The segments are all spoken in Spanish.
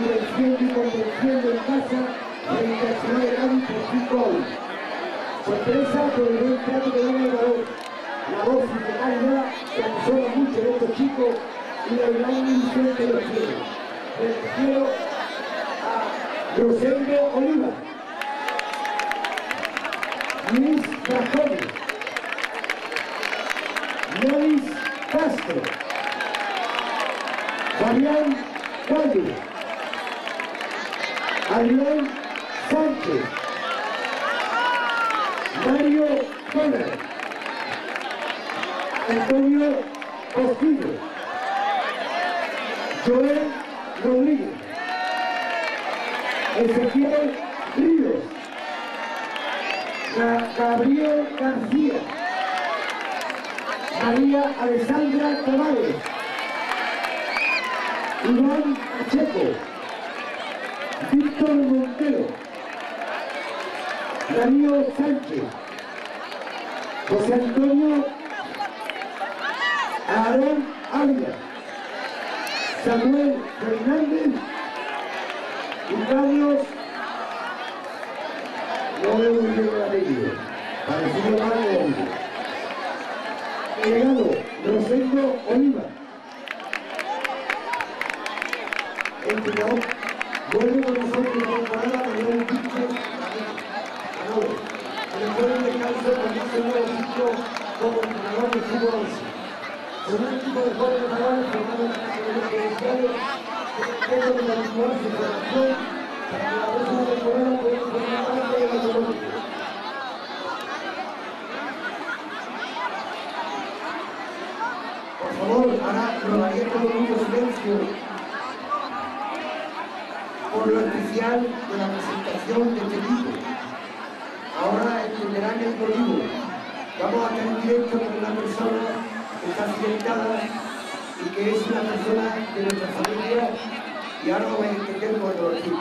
y en casa de Cádiz por 5 a 1. Sorpresa por el buen trato que da el la dosis de que absorba mucho de estos chicos y la gran ilusión que los tiene. A Rosendo Oliva, Luis Brajoni, Luis Castro, Fabián Valle, Adrián Sánchez, Mario Conner, Antonio Castillo, Joel Rodríguez, Ezequiel Ríos, Ga- Gabriel García, María Alessandra Tavares, Iván Pacheco, Darío Sánchez, José Antonio Aarón Ávila, Samuel Fernández. Y Carlos no veo muy bien el apellido, parecido mal de. Delegado Rosendo Oliva. Entrenador, vuelve con nosotros un un nuevo ciclo como entrenador de fútbol 11. Con un equipo de jóvenes jugadores formado en las categorías provinciales que pretenden continuar su formación para que la próxima temporada puedan formar parte de la económica. Por favor, ahora todo el mundo silencio por lo especial de la presentación de este equipo. Ahora entenderán el motivo. Vamos a tener directo con una persona que está accidentada y que es una persona de nuestra familia y ahora lo a entender cuando lo explique.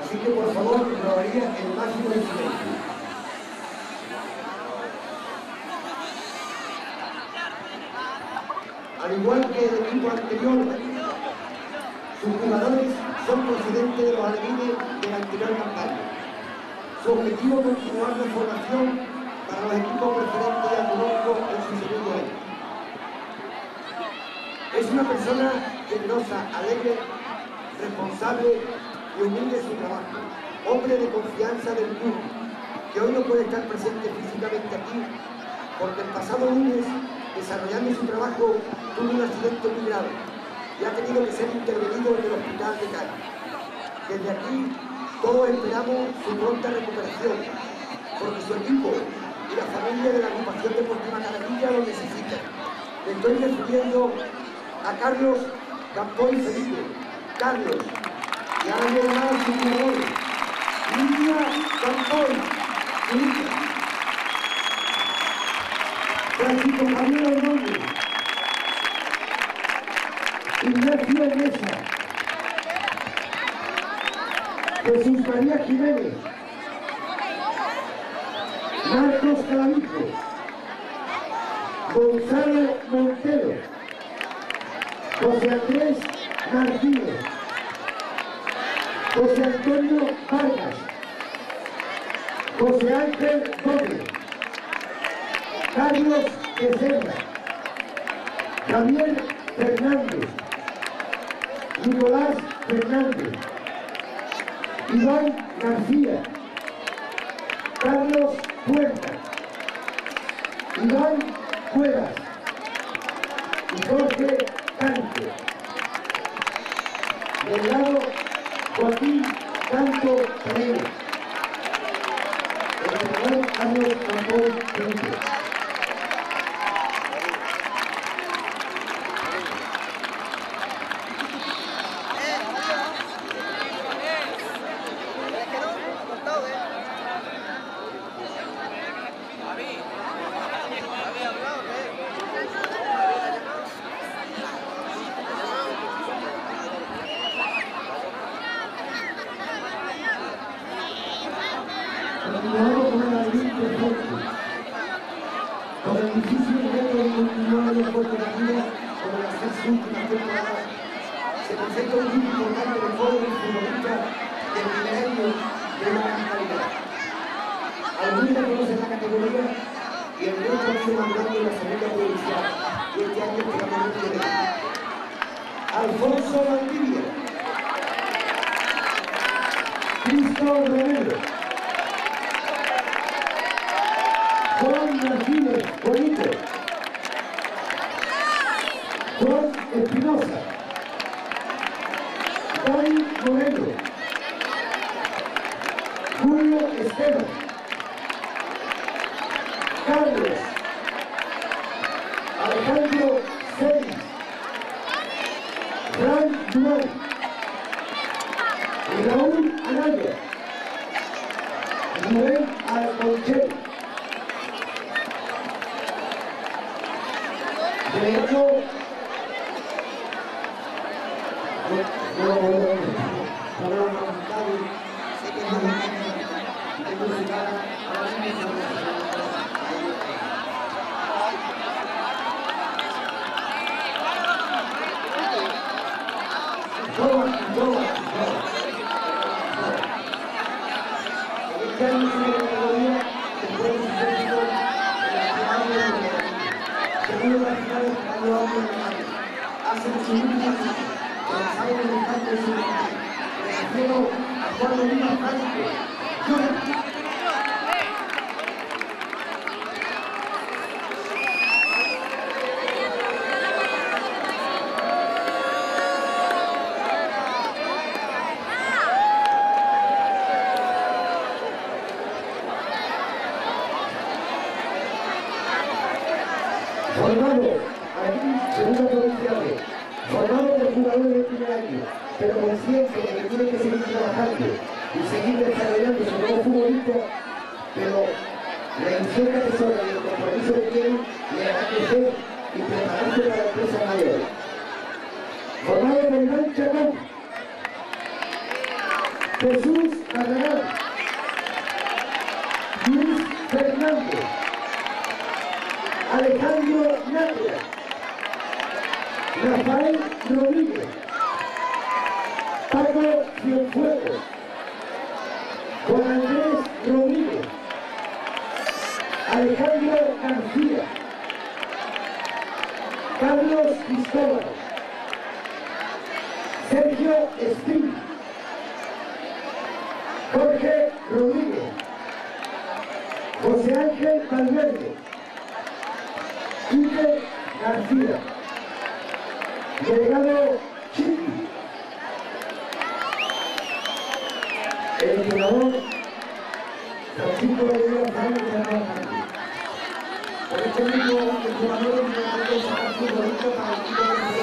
Así que por favor, rogaría el máximo de silencio. Al igual que el equipo anterior, sus jugadores son procedentes de los alevines de la anterior campaña. Su objetivo es continuar la formación para los equipos preferentes y económicos en su segundo año. Es una persona generosa, alegre, responsable y humilde en su trabajo. Hombre de confianza del club, que hoy no puede estar presente físicamente aquí porque el pasado lunes, desarrollando su trabajo, tuvo un accidente muy grave y ha tenido que ser intervenido en el hospital de Cádiz. Desde aquí, todos esperamos su pronta recuperación, porque su equipo y la familia de la agrupación deportiva Caravilla lo necesitan. Le estoy refiriendo a Carlos Campoy Felipe. Carlos, y ahora llegará su Lidia. Francisco Javier Ordóñez, Ignacio Mesa, Jesús María Jiménez, Marcos Calavijo, Gonzalo Montero, José Andrés Martínez, José Antonio Vargas, José Ángel Gómez, Carlos Becerra, Javier Fernández, Nicolás Fernández, Iván García, Carlos Puerta, Iván Cuevas. Y Jorge Cante. Del lado Joaquín Canto Pereira. El entrenador Carlos Campón el difícil reto de continuar los puertos de vida como las tres últimas temporadas. Se concentra un grupo importante de jóvenes futbolistas del milenio de baja calidad. Algunos conocen la categoría y el resto ha sido mandado en la segunda provincial y este año esperamos un de Alfonso Valdivia. Cristo Romero. Seguir desarrollando su nuevo futbolista, pero la que atesora y el compromiso que tiene le hará crecer y prepararse para empresas mayores. Formado por Iván Chacón, Jesús Carragán, Luis Fernández, Alejandro Nájera, Rafael Rodríguez, Paco Cienfuegos, Juan Andrés Rodríguez, Alejandro García, Carlos Cristóbal, Sergio Espín, Jorge Rodríguez, José Ángel Valverde, Quique García, delegado Chiqui, el entrenador Francisco Rodríguez González de la Por ha sacar su bonito para el equipo de.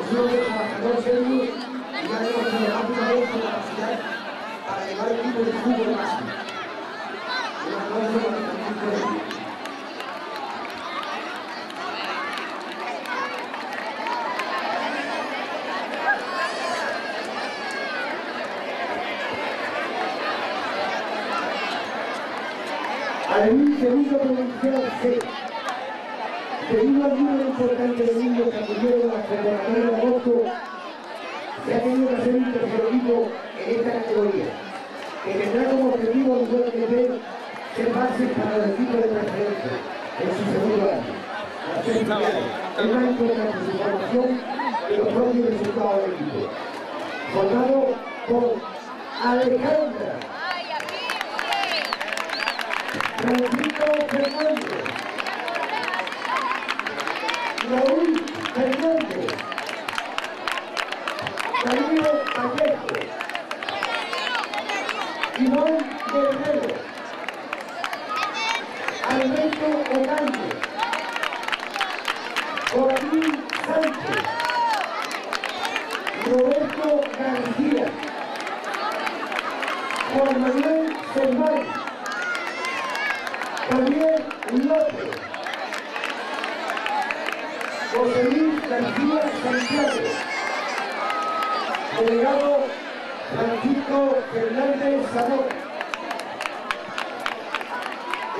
Es la capacidad para el equipo de fútbol máximo. Un aplauso para Francisco Rodríguez. Alevín segundo provincial C. Debido al número importante de niños que acudieron a las convocatorias de agosto, se ha tenido que hacer un tercer equipo en esta categoría, que tendrá como objetivo el de ver ser base para el equipo de preferencia en su segundo año. Tres finales es más importante su formación que los propios resultados del equipo. Formado por Alejandra Francisco Fernández, Raúl Fernández, Camilo Vallejo, Iván Guerrero, Alberto Ocaño, Joaquín Sánchez, Roberto García, Juan Manuel Cervantes, Javier López, José Luis García Santiago, delegado Francisco Fernández Zamora,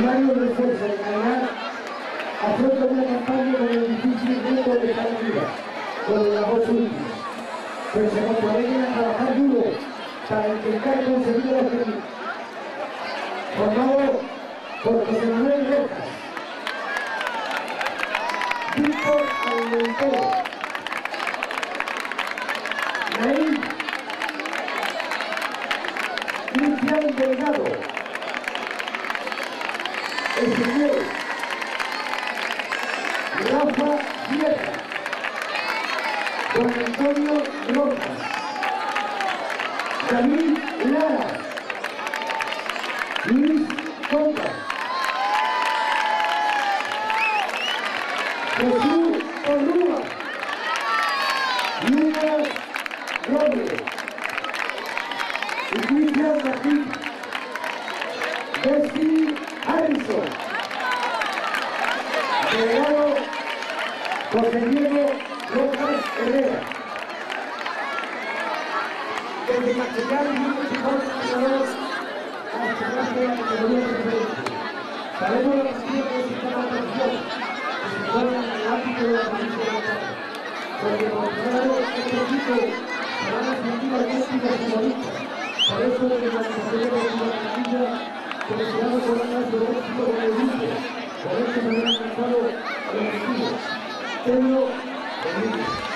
Mario Refuerzo de Canadá afronta una campaña con el difícil reto de estar viva, con la voz última. Pero se comprometen a trabajar duro para intentar conseguir el objetivo. Formado por José Manuel Rojas, Víctor Almentero, Naín, Cristian Delgado, Ezequiel, Rafa Sierra, Juan Antonio Rojas, David Lara, Luis Conta, Jesús Orrúa, Lucas Robles y Cristian José Diego Rojas Herrera. Desde Castellar, Luis Fijón, ganador a la de la Categoría Preferente. Sabemos la que en la atención que se el ámbito de la provincia de porque por equipo se van a sentir. Por eso desde la Secretaría de la deseamos con ganas de éxito. Por eso se habían alcanzado el objetivo. Pedro Rodríguez.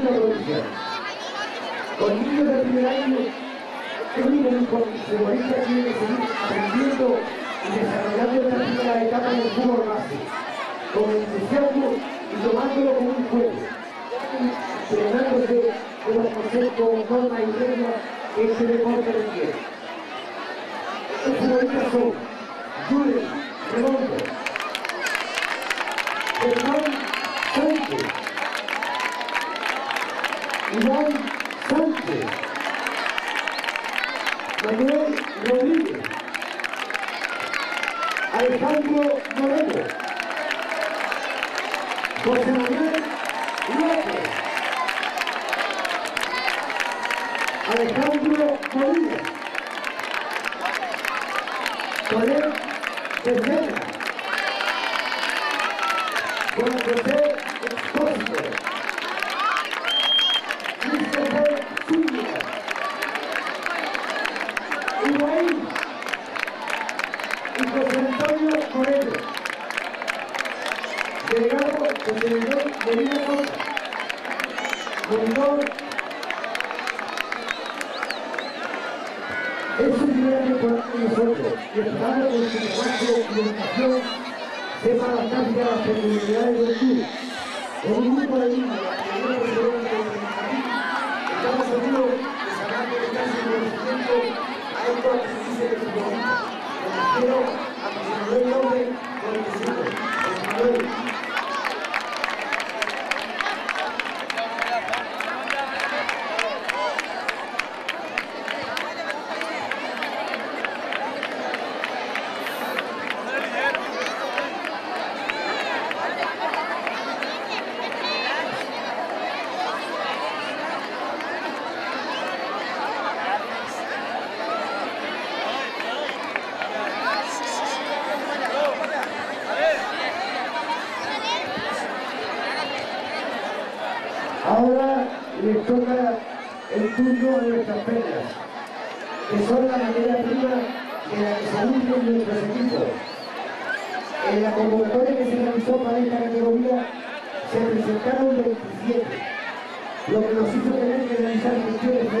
Segunda provincia. Con niños de primer año, el único futbolista tiene que seguir aprendiendo y desarrollando esta primera etapa del fútbol base, con entusiasmo y tomándolo como un juego, entrenándose con los conceptos, normas y reglas que este deporte requiere. Estos futbolistas son Julen Redondo, José Manuel López, Alejandro Molina, Colén Becerra, Juan José Expósito, Christopher Zúñiga, Higuaín y José Antonio Moreno, delegado José Miguel Molina es primera temporada con nosotros y esperamos con su trabajo y educación sepa adaptarse a las peculiaridades del club. Un grupo de niños, la primera persona de Estamos seguros que sabrán dedicar su conocimiento a esto que se de futbolista. Me refiero a José Manuel López con el vecino. José Manuel. Ahora les toca el turno de nuestras penas, que son la materia prima de la que se nuestros equipos. En la convocatoria que se realizó para esta categoría se presentaron 27, lo que nos hizo tener que realizar gestiones